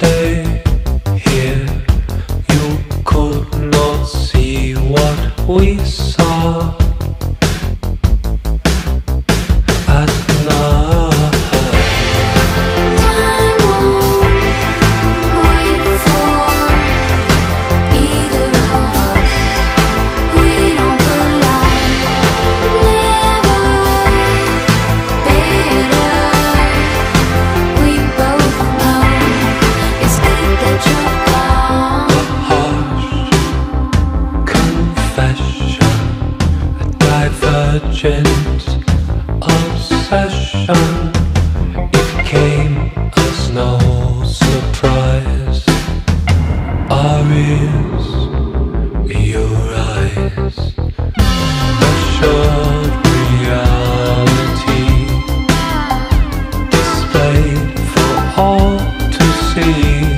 day. urgent obsession. It came as no surprise. Our ears, your eyes, the reality displayed for all to see.